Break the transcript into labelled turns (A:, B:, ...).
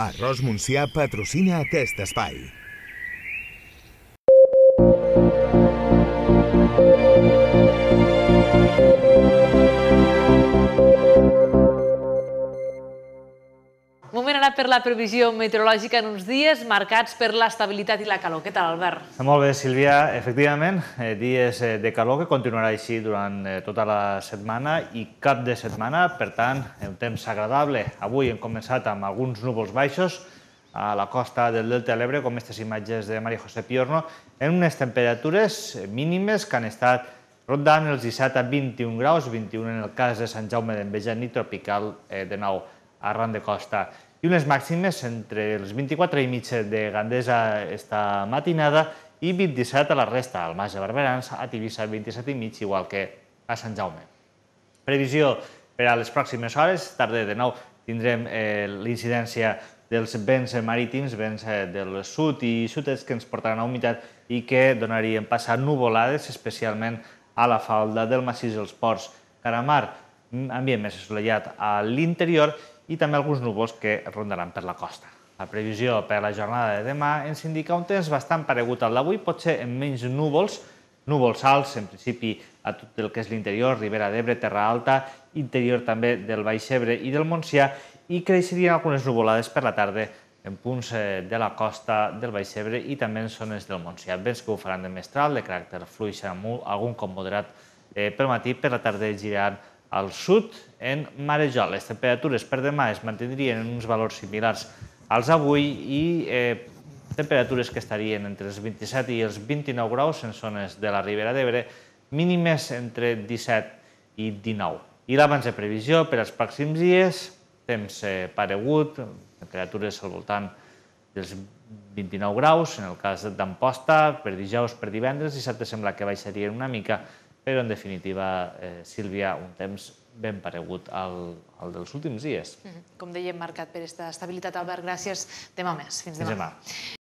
A: Arròs Montsià patrocina aquest espai.
B: Ara per la previsió meteorològica en uns dies marcats per l'estabilitat i la calor. Què tal, Albert?
C: Molt bé, Sílvia. Efectivament, eh, dies eh, de calor que continuarà així durant eh, tota la setmana i cap de setmana, per tant, un temps agradable. Avui hem començat amb alguns núvols baixos a la costa del Delta de l'Ebre, com aquestes imatges de Maria José Piorno, en unes temperatures mínimes que han estat rondant els 17 a 21 graus, 21 en el cas de Sant Jaume d'Enveja, ni tropical de nou arran de costa. I unes màximes entre els 24 i mig de Gandesa esta matinada i 27 a la resta, al Mas de Barberans, a Tivissa 27 i mig, igual que a Sant Jaume. Previsió per a les pròximes hores, tarda de nou tindrem eh, l'incidència dels vents marítims, vents eh, del sud i sud-est que ens portaran a humitat i que donarien passar nuvolades, especialment a la falda del massís dels ports. Caramar, ambient més assolellat a l'interior i també alguns núvols que rondaran per la costa. La previsió per la jornada de demà ens indica un temps bastant paregut al d'avui, potser amb menys núvols, núvols alts, en principi a tot el que és l'interior, Ribera d'Ebre, Terra Alta, interior també del Baix Ebre i del Montsià, i creixerien algunes nuvolades per la tarda en punts eh, de la costa del Baix Ebre i també en zones del Montsià. Vents que ho faran de mestral, de caràcter fluix amb algun com moderat eh, pel matí, per la tarda giraran al sud, en marejol. Les temperatures per demà es mantindrien en uns valors similars als avui i eh, temperatures que estarien entre els 27 i els 29 graus en zones de la Ribera d'Ebre, mínimes entre 17 i 19. I l'abans de previsió per als pròxims dies, temps eh, paregut, temperatures al voltant dels 29 graus, en el cas d'Amposta, per dijous, per divendres, dissabte sembla que baixarien una mica, però en definitiva, eh, Sílvia, un temps ben paregut al, al dels últims dies.
B: Com dèiem, marcat per aquesta estabilitat, Albert, gràcies. Demà més. Fins demà.
C: Fins demà.